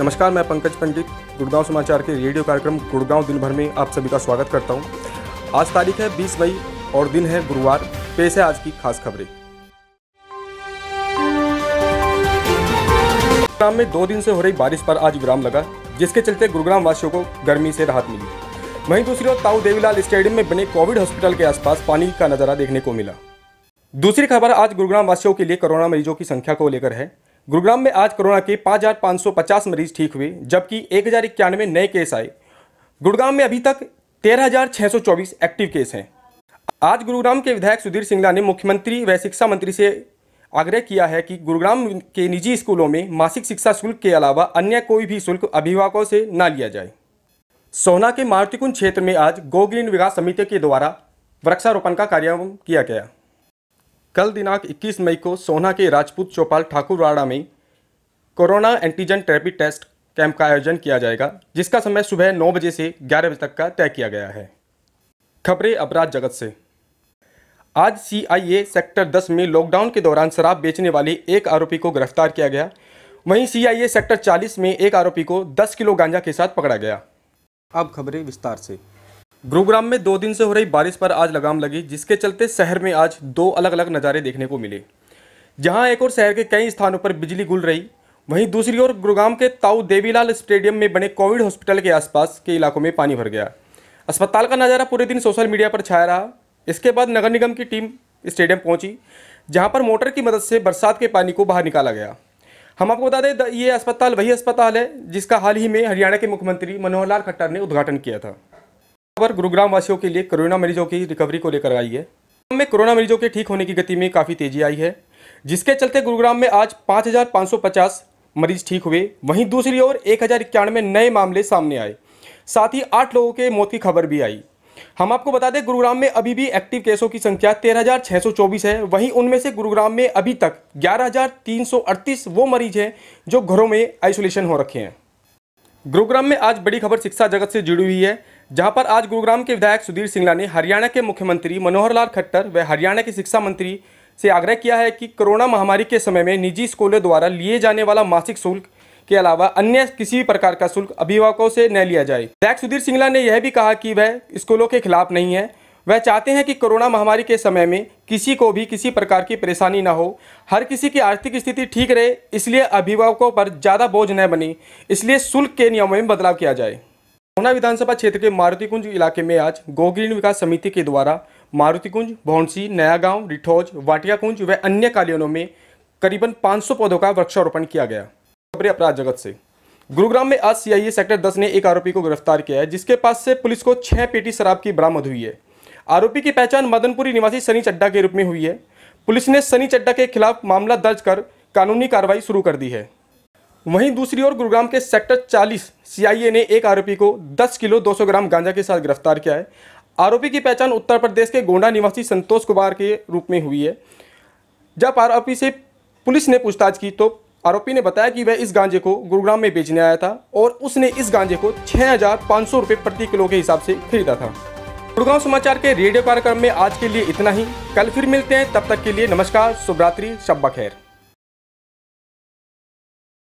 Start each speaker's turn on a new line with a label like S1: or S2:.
S1: नमस्कार, मैं पंकज पंडित, गुड़गांव समाचार के रेडियो कार्यक्रम गुड़गांव दिन भर में आप सभी का स्वागत करता हूँ। आज तारीख है 20 मई और दिन है गुरुवार, पेश है आज की खास खबरें। गुरुग्राम में दो दिन से हो रही बारिश पर आज विराम लगा, जिसके चलते गुरुग्राम वासियों को गर्मी से राहत मिली। वहीं दूसरी ओर ताऊ देवीलाल स्टेडियम में बने कोविड हॉस्पिटल के आसपास पानी का नज़ारा देखने को मिला। दूसरी खबर आज गुरुग्राम वासियों के लिए कोरोना मरीजों की संख्या को लेकर है। गुरुग्राम में आज कोरोना के 5,550 मरीज़ ठीक हुए जबकि एक हज़ार इक्यानवे नए केस आए। गुरुग्राम में अभी तक 13,624 एक्टिव केस हैं। आज गुरुग्राम के विधायक सुधीर सिंगला ने मुख्यमंत्री व शिक्षा मंत्री से आग्रह किया है कि गुरुग्राम के निजी स्कूलों में मासिक शिक्षा शुल्क के अलावा अन्य कोई भी शुल्क अभिभावकों से न लिया जाए। सोहना के मारुतिकुंज क्षेत्र में आज गो ग्रीन विकास समिति के द्वारा वृक्षारोपण का कार्य किया गया। कल दिनांक 21 मई को सोहना के राजपूत चौपाल ठाकुरवाड़ा में corona antigen therapy test camp का आयोजन किया जाएगा, जिसका समय सुबह 9 बजे से 11 बजे तक का तय किया गया है। खबरें अपराध जगत से। आज सीआईए सेक्टर 10 में लॉकडाउन के दौरान शराब बेचने वाले एक आरोपी को गिरफ़्तार किया गया। वहीं सीआईए सेक्टर 40 में एक आरोपी को 10 किलो गांजा के साथ पकड़ा गया। अब खबरें विस्तार से। गुरुग्राम में दो दिन से हो रही बारिश पर आज लगाम लगी, जिसके चलते शहर में आज दो अलग अलग नज़ारे देखने को मिले। जहाँ एक और शहर के कई स्थानों पर बिजली गुल रही, वहीं दूसरी ओर गुरुग्राम के ताऊ देवीलाल स्टेडियम में बने कोविड हॉस्पिटल के आसपास के इलाकों में पानी भर गया। अस्पताल का नज़ारा पूरे दिन सोशल मीडिया पर छाया रहा। इसके बाद नगर निगम की टीम स्टेडियम पहुँची, जहाँ पर मोटर की मदद से बरसात के पानी को बाहर निकाला गया। हम आपको बता दें ये अस्पताल वही अस्पताल है, जिसका हाल ही में हरियाणा के मुख्यमंत्री मनोहर लाल खट्टर ने उद्घाटन किया था। खबर गुरुग्राम वासियों के लिए कोरोना मरीजों की रिकवरी को लेकर आई है। में कोरोना मरीजों के ठीक होने की गति में काफ़ी तेज़ी आई है जिसके चलते गुरुग्राम में आज 5,550 मरीज़ ठीक हुए। वहीं दूसरी ओर एक नए मामले सामने आए। साथ ही आठ लोगों के मौत की खबर भी आई। हम आपको बता दें गुरुग्राम में अभी भी एक्टिव केसों की संख्या 13,624 है। वहीं उनमें से गुरुग्राम में अभी तक 11,338 वो मरीज़ हैं जो घरों में आइसोलेशन हो रखे हैं। गुरुग्राम में आज बड़ी खबर शिक्षा जगत से जुड़ी हुई है। जहाँ पर आज गुरुग्राम के विधायक सुधीर सिंगला ने हरियाणा के मुख्यमंत्री मनोहर लाल खट्टर व हरियाणा के शिक्षा मंत्री से आग्रह किया है कि कोरोना महामारी के समय में निजी स्कूलों द्वारा लिए जाने वाला मासिक शुल्क के अलावा अन्य किसी भी प्रकार का शुल्क अभिभावकों से न लिया जाए। विधायक सुधीर सिंगला ने यह भी कहा कि वह स्कूलों के खिलाफ नहीं है। वह चाहते हैं कि कोरोना महामारी के समय में किसी को भी किसी प्रकार की परेशानी ना हो। हर किसी की आर्थिक स्थिति ठीक रहे, इसलिए अभिभावकों पर ज़्यादा बोझ न बने, इसलिए शुल्क के नियमों में बदलाव किया जाए। सोना विधानसभा क्षेत्र के मारुतिकुंज इलाके में आज गोग्रीन विकास समिति के द्वारा मारुतिकुंज, भौंसी नया गाँव रिठौज, वाटियाकुंज व अन्य कालियों में करीबन 500 पौधों का वृक्षारोपण किया गया। खबरें अपराध जगत से। गुरुग्राम में आज सीआईए सेक्टर 10 ने एक आरोपी को गिरफ़्तार किया है, जिसके पास से पुलिस को छह पेटी शराब की बरामद हुई है। आरोपी की पहचान मदनपुरी निवासी सनी चड्डा के रूप में हुई है। पुलिस ने सनी चड्डा के खिलाफ मामला दर्ज कर कानूनी कार्रवाई शुरू कर दी है। वहीं दूसरी ओर गुरुग्राम के सेक्टर 40 सीआईए ने एक आरोपी को 10 किलो 200 ग्राम गांजा के साथ गिरफ़्तार किया है। आरोपी की पहचान उत्तर प्रदेश के गोंडा निवासी संतोष कुमार के रूप में हुई है। जब आरोपी से पुलिस ने पूछताछ की तो आरोपी ने बताया कि वह इस गांजे को गुरुग्राम में बेचने आया था और उसने इस गांजे को छः हज़ार प्रति किलो के हिसाब से खरीदा था। गुड़गांव समाचार के रेडियो कार्यक्रम में आज के लिए इतना ही। कल फिर मिलते हैं। तब तक के लिए नमस्कार। शुभरात्रि। शब्बा खैर